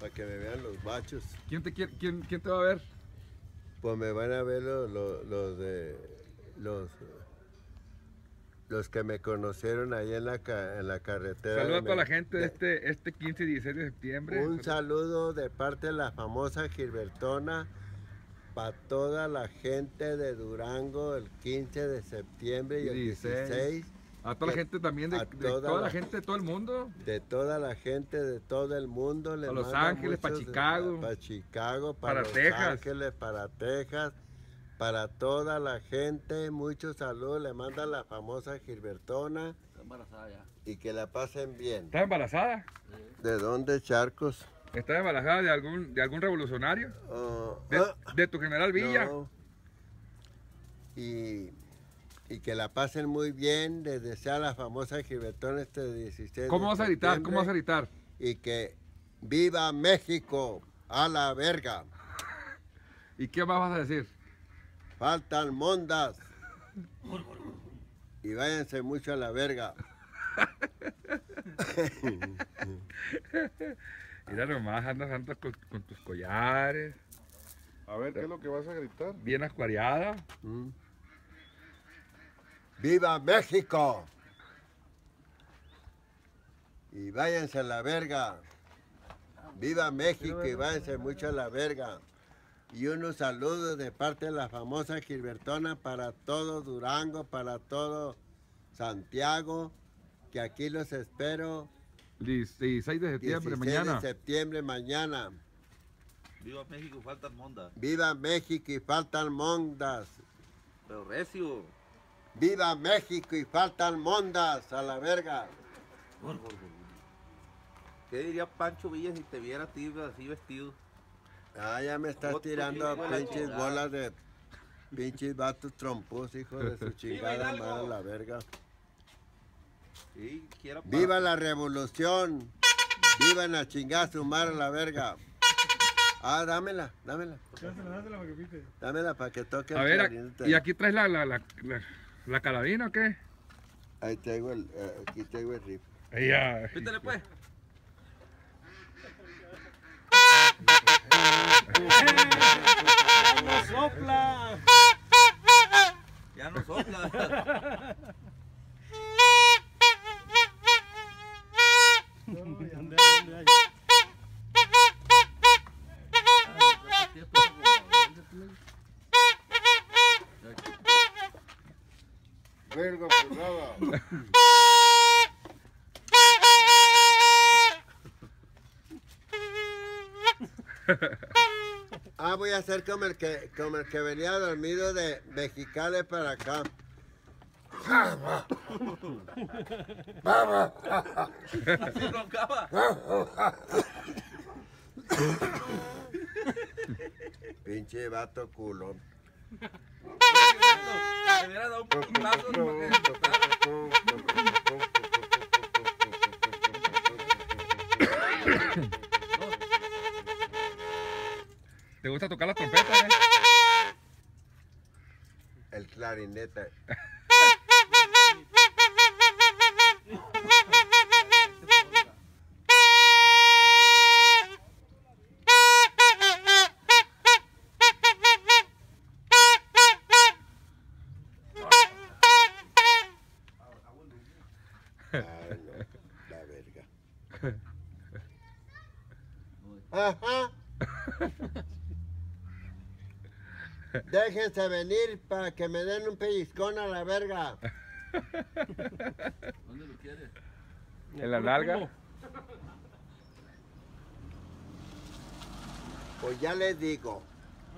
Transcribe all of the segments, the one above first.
para que me vean los bachos. ¿Quién te, quién, quién te va a ver? Pues me van a ver los, los, los de los los que me conocieron ahí en la, en la carretera. Saluda a toda la gente de de- este, este 15 y 16 de septiembre. Un saludo de parte de la famosa Gilbertona para toda la gente de Durango el 15 de septiembre y el 16. 16. A toda la gente también de, a de toda toda la la- gente de todo el mundo. De toda la gente de todo el mundo. le Pa' Los Ángeles, pa' muchos- Chicago. Para Chicago, para, Para Los Texas. Ángeles, para Texas. Para toda la gente, muchos saludos. Le manda la famosa Gilbertona Está embarazada ya. y que la pasen bien. ¿Estás embarazada? ¿De dónde, Charcos? ¿Estás embarazada de algún, de algún revolucionario? Oh, ¿De, ah. de tu general Villa? No. Y, y que la pasen muy bien. Les desea la famosa Gilbertona este 16 ¿Cómo de vas a gritar? ¿Cómo vas a gritar? Y que viva México a la verga. ¿Y qué más vas a decir? Faltan mondas. Y váyanse mucho a la verga. Mira nomás, andas, andas con, con tus collares, A ver, ¿qué es lo que vas a gritar? bien acuariada. ¿Mm? ¡Viva México! Y váyanse a la verga. ¡Viva México! Y váyanse mucho a la verga. Y unos saludos de parte de la famosa Gilbertona para todo Durango, para todo Santiago, que aquí los espero 16 de septiembre, 16 mañana. de septiembre mañana. Viva México, faltan mondas. ¡Viva México y faltan mondas! Pero recio. ¡Viva México y faltan mondas! ¡A la verga! ¿Qué diría Pancho Villa si te viera a ti así vestido? Ah, ya me estás tirando pinches chingada. bolas de pinches vatos trompos, hijo de su chingada madre, la verga. Sí, quiera pa- ¡Viva la revolución! ¡Viva la chingada su madre, la verga! Ah, dámela, dámela. Dámela para que toque A ver. ¿y aquí traes la, la, la, la, la carabina o qué? Ahí tengo el, eh, aquí tengo el riff. Ya. Pítale pues. ¡Sopla! Verga, currada. Ah, voy a hacer como el que, como el que venía dormido de Mexicali para acá. Así roncaba. Pinche vato culón. ¿Te gusta tocar la trompeta, eh? El clarinete. Ay, no, la verga. Ajá. Déjense venir para que me den un pellizcón a la verga. ¿Dónde lo quieres? En la larga. Pues ya les digo,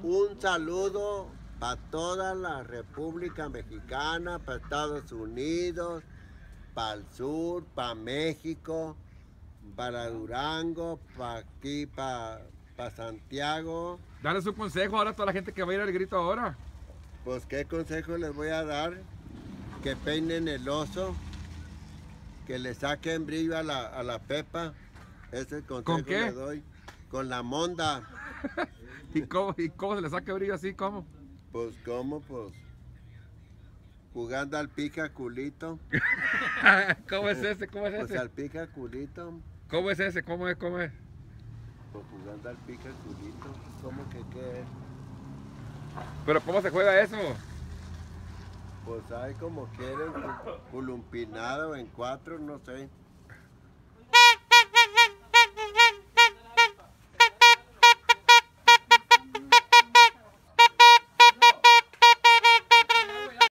un saludo para toda la República Mexicana, para Estados Unidos, para el sur, para México, para Durango, para aquí, para Santiago. Dale un consejo ahora a toda la gente que va a ir al grito ahora. Pues qué consejo les voy a dar, que peinen el oso, que le saquen brillo a la, a la pepa, ese es el consejo ¿Con qué? le doy. Con la monda, ¿Y cómo, ¿Y cómo se le saca brillo así? ¿Cómo? pues cómo, pues jugando al pica culito, ¿Cómo es ese? ¿Cómo es pues ese? al pica culito, ¿Cómo es ese? ¿Cómo es? ¿Cómo es? Pues jugando al pica culito. ¿Cómo que qué es? Pero ¿cómo se juega eso? Pues hay como quieren, culumpinado en cuatro, no sé.